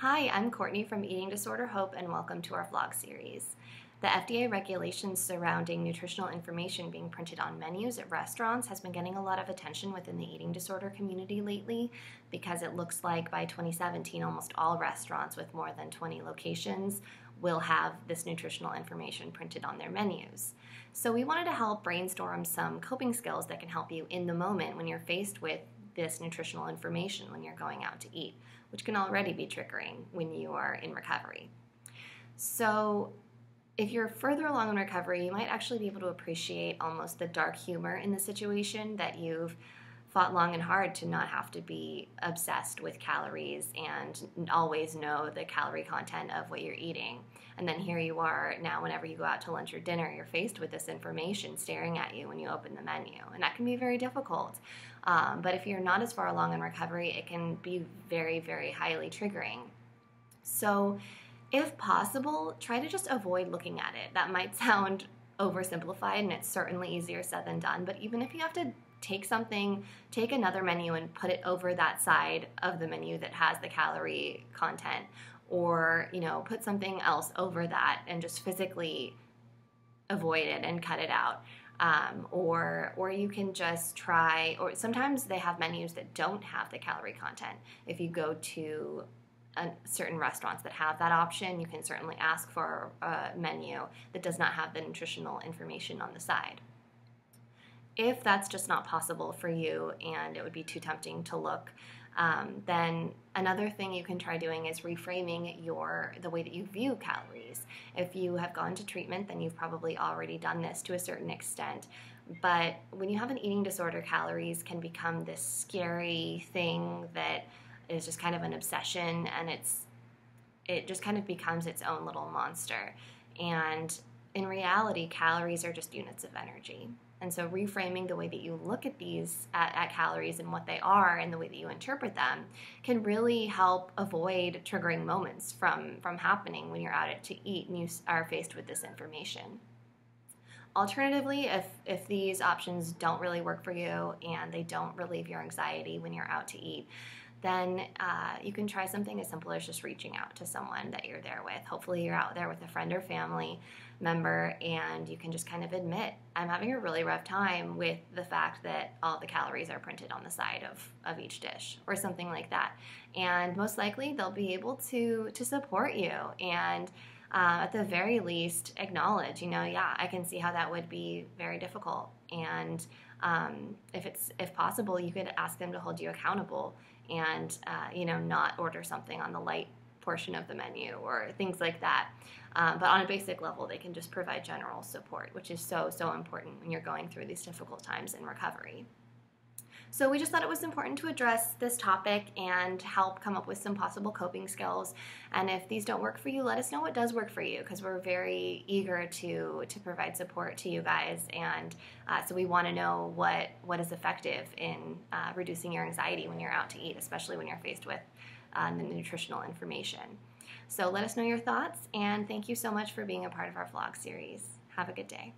Hi, I'm Courtney from Eating Disorder Hope, and welcome to our vlog series. The FDA regulations surrounding nutritional information being printed on menus at restaurants has been getting a lot of attention within the eating disorder community lately because it looks like by 2017 almost all restaurants with more than 20 locations will have this nutritional information printed on their menus. So we wanted to help brainstorm some coping skills that can help you in the moment when you're faced with this nutritional information when you're going out to eat, which can already be triggering when you are in recovery. So, if you're further along in recovery, you might actually be able to appreciate almost the dark humor in the situation that you've fought long and hard to not have to be obsessed with calories and always know the calorie content of what you're eating. And then here you are now, whenever you go out to lunch or dinner, you're faced with this information staring at you when you open the menu. And that can be very difficult. Um, but if you're not as far along in recovery, it can be very, very highly triggering. So, if possible, try to just avoid looking at it. That might sound oversimplified and it's certainly easier said than done, but even if you have to take something, take another menu and put it over that side of the menu that has the calorie content. Or, you know, put something else over that and just physically avoid it and cut it out. Um, or or you can just try or sometimes they have menus that don't have the calorie content. If you go to a, certain restaurants that have that option you can certainly ask for a menu that does not have the nutritional information on the side if that's just not possible for you and it would be too tempting to look, um, then another thing you can try doing is reframing your the way that you view calories. If you have gone to treatment, then you've probably already done this to a certain extent. But when you have an eating disorder, calories can become this scary thing that is just kind of an obsession, and it's it just kind of becomes its own little monster. And in reality, calories are just units of energy. And so, reframing the way that you look at these at, at, calories and what they are, and the way that you interpret them, can really help avoid triggering moments from from happening when you're out to eat and you are faced with this information. Alternatively, if if these options don't really work for you and they don't relieve your anxiety when you're out to eat, then uh, you can try something as simple as just reaching out to someone that you're there with. Hopefully, you're out there with a friend or family member, and you can just kind of admit, I'm having a really rough time with the fact that all the calories are printed on the side of, of each dish, or something like that. And most likely, they'll be able to, to support you and uh, at the very least acknowledge you know yeah i can see how that would be very difficult and um, if it's if possible you could ask them to hold you accountable and uh, you know not order something on the light portion of the menu or things like that. Um, but on a basic level, they can just provide general support, which is so, so important when you're going through these difficult times in recovery. So we just thought it was important to address this topic and help come up with some possible coping skills. And if these don't work for you, let us know what does work for you because we're very eager to to provide support to you guys. And uh, so we want to know what what is effective in uh, reducing your anxiety when you're out to eat, especially when you're faced with uh, the nutritional information. So let us know your thoughts, and thank you so much for being a part of our vlog series. Have a good day.